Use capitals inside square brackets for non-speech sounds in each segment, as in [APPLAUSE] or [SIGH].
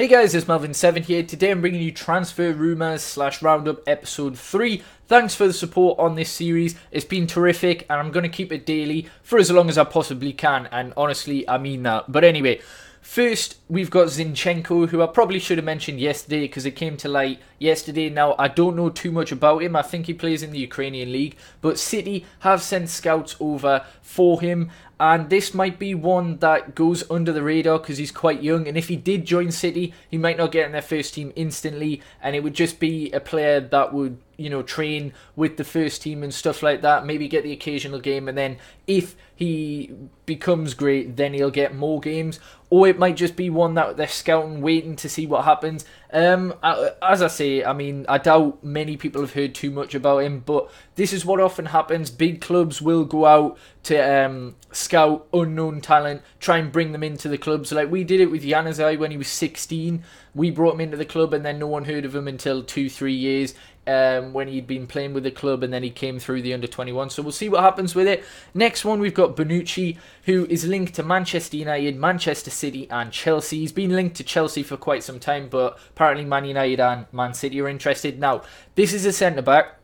Hey guys, it's Melvin S7ven here. Today I'm bringing you Transfer Rumours slash Roundup episode 3. Thanks for the support on this series. It's been terrific and I'm going to keep it daily for as long as I possibly can. And honestly, I mean that. But anyway, First, we've got Zinchenko, who I probably should have mentioned yesterday because it came to light yesterday. Now, I don't know too much about him. I think he plays in the Ukrainian league, but City have sent scouts over for him, and this might be one that goes under the radar because he's quite young. And if he did join City, he might not get in their first team instantly, and it would just be a player that would you know, train with the first team and stuff like that. Maybe get the occasional game, and then if he becomes great, then he'll get more games. Or it might just be one that they're scouting, waiting to see what happens. Um, as I say, I mean, I doubt many people have heard too much about him, but this is what often happens. Big clubs will go out to um, scout unknown talent, try and bring them into the club. So, like we did it with Januzaj when he was 16. We brought him into the club, and then no one heard of him until two, three years um, when he'd been playing with the club, and then he came through the under 21. So we'll see what happens with it. Next one, we've got Bonucci, who is linked to Manchester United, Manchester City, and Chelsea. He's been linked to Chelsea for quite some time, but apparently Man United and Man City are interested. Now, this is a centre back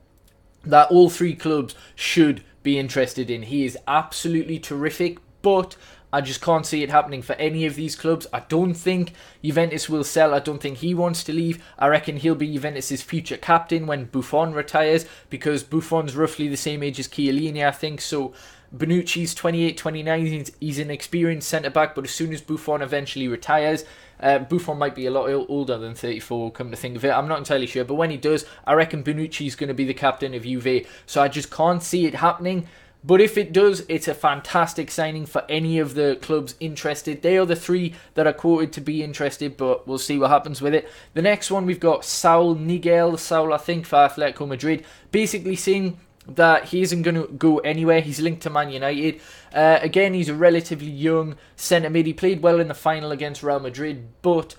that all three clubs should be interested in. He is absolutely terrific, but I just can't see it happening for any of these clubs. I don't think Juventus will sell. I don't think he wants to leave. I reckon he'll be Juventus's future captain when Buffon retires because Buffon's roughly the same age as Chiellini, I think. So Bonucci's 28, 29. He's, an experienced centre back, but as soon as Buffon eventually retires, uh, Buffon might be a lot older than 34, come to think of it. I'm not entirely sure, but when he does, I reckon Bonucci's going to be the captain of Juve. So I just can't see it happening. But if it does, it's a fantastic signing for any of the clubs interested. They are the three that are quoted to be interested, but we'll see what happens with it. The next one we've got Saul Niguez, Saul I think for Atletico Madrid, basically saying that he isn't going to go anywhere. He's linked to Man United. Uh, again, he's a relatively young centre mid. He played well in the final against Real Madrid, but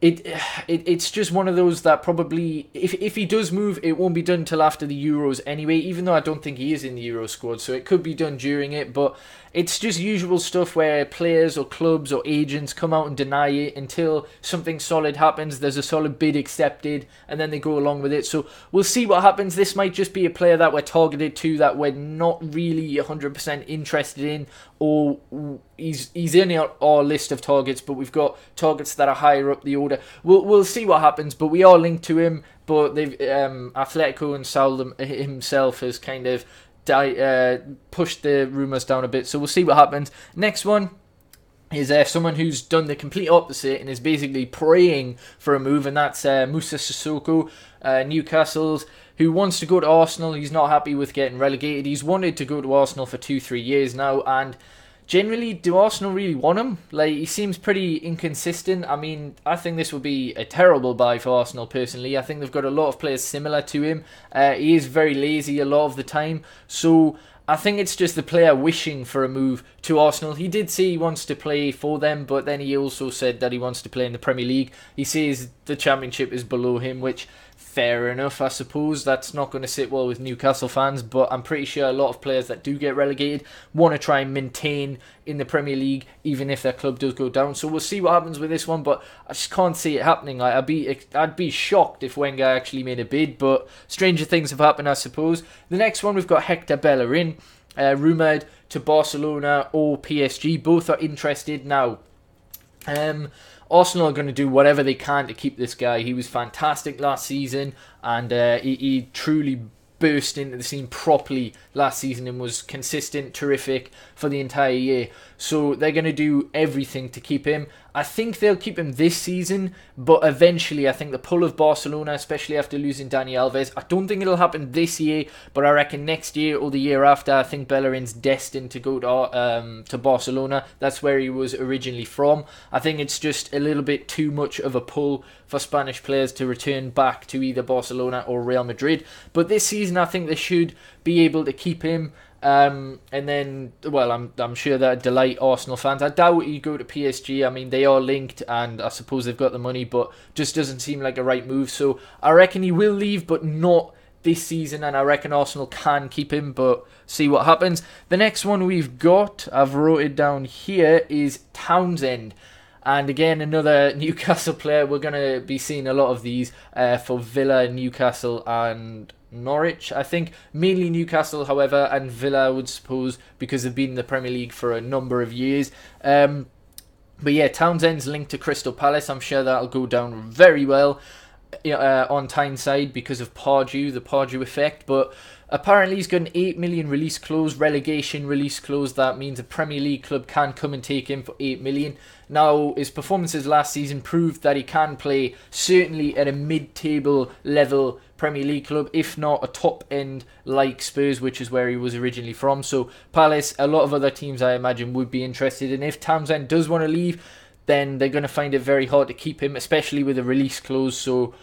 it, it it's just one of those that probably if if he does move, it won't be done till after the Euros anyway. Even though I don't think he is in the Euro squad, so it could be done during it. But it's just usual stuff where players or clubs or agents come out and deny it until something solid happens. There's a solid bid accepted, and then they go along with it. So we'll see what happens. This might just be a player that we're targeted to that we're not really 100% interested in, or he's he's in our, our list of targets, but we've got targets that are higher up the order. We'll we'll see what happens, but we are linked to him. But they've um, Atletico and Saul himself has kind of di- uh, pushed the rumours down a bit. So we'll see what happens. Next one is uh, someone who's done the complete opposite and is basically praying for a move, and that's uh, Moussa Sissoko, uh, Newcastle's, who wants to go to Arsenal. He's not happy with getting relegated. He's wanted to go to Arsenal for two, three years now, and generally, do Arsenal really want him? Like, he seems pretty inconsistent. I mean, I think this would be a terrible buy for Arsenal personally. I think they've got a lot of players similar to him. Uh, he is very lazy a lot of the time. So I think it's just the player wishing for a move to Arsenal. He did say he wants to play for them, but then he also said that he wants to play in the Premier League. He says the Championship is below him, which fair enough, I suppose. That's not going to sit well with Newcastle fans, but I'm pretty sure a lot of players that do get relegated want to try and maintain in the Premier League, even if their club does go down. So we'll see what happens with this one, but I just can't see it happening. Like I'd be, I'd be shocked if Wenger actually made a bid, but stranger things have happened, I suppose. The next one we've got Hector Bellerin, uh, rumored to Barcelona or PSG. Both are interested now. Um, Arsenal are going to do whatever they can to keep this guy. He was fantastic last season, and uh, he, he truly burst into the scene properly last season and was consistent, terrific for the entire year. So they're going to do everything to keep him. I think they'll keep him this season, but eventually, I think the pull of Barcelona, especially after losing Dani Alves, I don't think it'll happen this year, but I reckon next year or the year after, I think Bellerin's destined to go to um, to Barcelona. That's where he was originally from. I think it's just a little bit too much of a pull for Spanish players to return back to either Barcelona or Real Madrid. But this season, I think they should be able to keep him. Um, and then, well, I'm I'm sure that delight Arsenal fans. I doubt he go to PSG. I mean, they are linked, and I suppose they've got the money, but just doesn't seem like a right move. So I reckon he will leave, but not this season. And I reckon Arsenal can keep him, but see what happens. The next one we've got, I've wrote it down here, is Townsend. And again, another [LAUGHS] Newcastle player. We're going to be seeing a lot of these uh, for Villa, Newcastle, and Norwich, I think. Mainly Newcastle, however, and Villa, I would suppose, because they've been in the Premier League for a number of years. Um, but yeah, Townsend's linked to Crystal Palace. I'm sure that'll go down very well uh, on Tyneside because of Pardew, the Pardew effect. But apparently, he's got an 8 million release clause, relegation release clause. That means a Premier League club can come and take him for 8 million. Now, his performances last season proved that he can play certainly at a mid table level Premier League club, if not a top end like Spurs, which is where he was originally from. So, Palace, a lot of other teams I imagine would be interested. And if Townsend does want to leave, then they're going to find it very hard to keep him, especially with a release clause. So,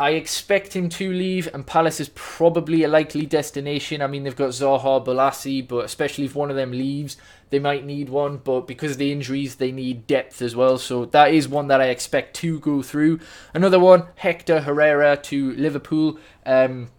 I expect him to leave, and Palace is probably a likely destination. I mean, they've got Zaha, Bolasie, but especially if one of them leaves, they might need one. But because of the injuries, they need depth as well. So that is one that I expect to go through. Another one, Hector Herrera to Liverpool. Um,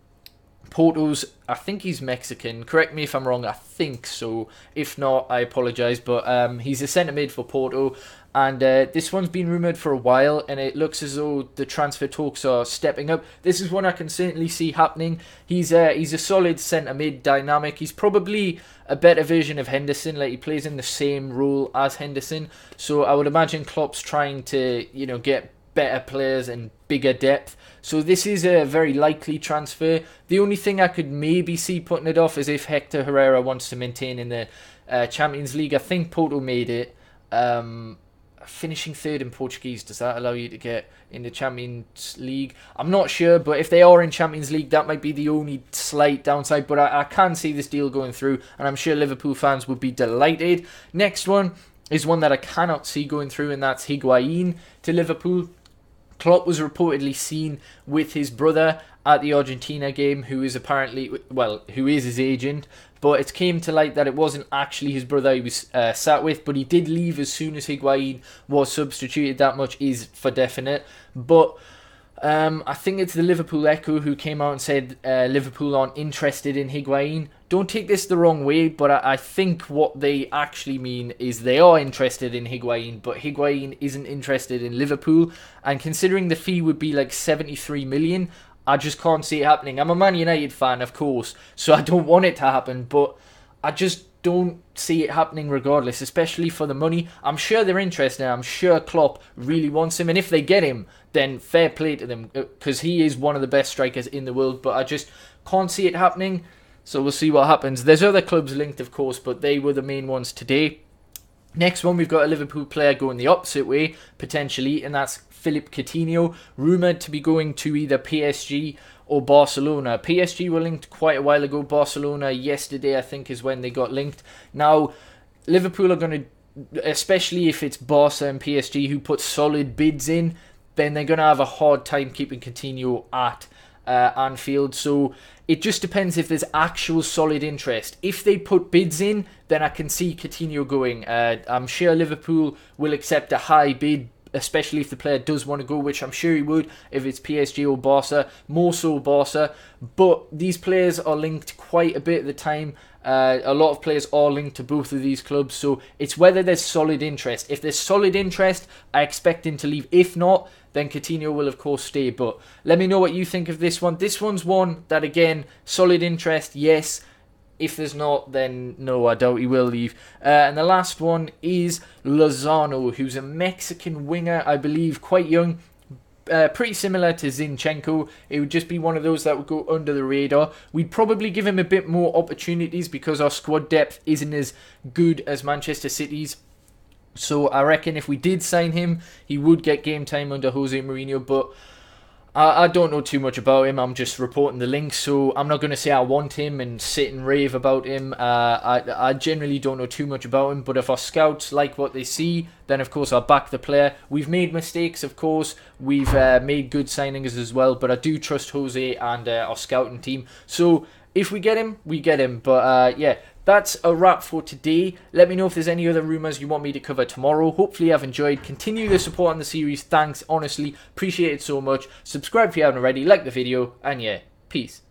Porto's, I think he's Mexican. Correct me if I'm wrong. I think so. If not, I apologise. But um, he's a centre mid for Porto. And uh, this one's been rumoured for a while, and it looks as though the transfer talks are stepping up. This is one I can certainly see happening. He's uh, he's a solid centre mid dynamic. He's probably a better version of Henderson. Like he plays in the same role as Henderson. So I would imagine Klopp's trying to you know get better players and bigger depth. So this is a very likely transfer. The only thing I could maybe see putting it off is if Hector Herrera wants to maintain in the uh, Champions League. I think Porto made it. Um, finishing third in Portuguese, does that allow you to get in the Champions League? I'm not sure, but if they are in Champions League, that might be the only slight downside. But I, I can see this deal going through, and I'm sure Liverpool fans would be delighted. Next one is one that I cannot see going through, and that's Higuain to Liverpool. Klopp was reportedly seen with his brother at the Argentina game, who is apparently, well, who is his agent, but it came to light that it wasn't actually his brother he was uh, sat with, but he did leave as soon as Higuain was substituted. That much is for definite. But um, I think it's the Liverpool Echo who came out and said uh, Liverpool aren't interested in Higuain. Don't take this the wrong way, but I, I, think what they actually mean is they are interested in Higuain, but Higuain isn't interested in Liverpool. And considering the fee would be like 73 million, I just can't see it happening. I'm a Man United fan, of course, so I don't want it to happen, but I just don't see it happening regardless, especially for the money. I'm sure they're interested. I'm sure Klopp really wants him, and if they get him, then fair play to them uh, because he is one of the best strikers in the world. But I just can't see it happening. So we'll see what happens. There's other clubs linked, of course, but they were the main ones today. Next one, we've got a Liverpool player going the opposite way, potentially, and that's Philip Coutinho, rumoured to be going to either PSG or Barcelona. PSG were linked quite a while ago. Barcelona, yesterday, I think, is when they got linked. Now, Liverpool are going to, especially if it's Barca and PSG who put solid bids in, then they're going to have a hard time keeping Coutinho at uh, Anfield. So it just depends if there's actual solid interest. If they put bids in, then I can see Coutinho going. Uh, I'm sure Liverpool will accept a high bid especially if the player does want to go, which I'm sure he would if it's PSG or Barca, more so Barca. But these players are linked quite a bit at the time. Uh, a lot of players are linked to both of these clubs, so it's whether there's solid interest. If there's solid interest, I expect him to leave. If not, then Coutinho will of course stay. But let me know what you think of this one. This one's one that again, solid interest, yes. If there's not, then no, I doubt he will leave. Uh, and the last one is Lozano, who's a Mexican winger, I believe, quite young. Uh, pretty similar to Zinchenko. It would just be one of those that would go under the radar. We'd probably give him a bit more opportunities because our squad depth isn't as good as Manchester City's. So I reckon if we did sign him, he would get game time under Jose Mourinho. But I, I don't know too much about him. I'm just reporting the links, so I'm not going to say I want him and sit and rave about him. Uh, I, I generally don't know too much about him, but if our scouts like what they see, then of course I'll back the player. We've made mistakes, of course. We've uh, made good signings as well, but I do trust Jose and uh, our scouting team. So if we get him, we get him. But uh, yeah, that's a wrap for today. Let me know if there's any other rumours you want me to cover tomorrow. Hopefully, I've enjoyed. Continue the support on the series. Thanks, honestly. Appreciate it so much. Subscribe if you haven't already. Like the video. And yeah, peace.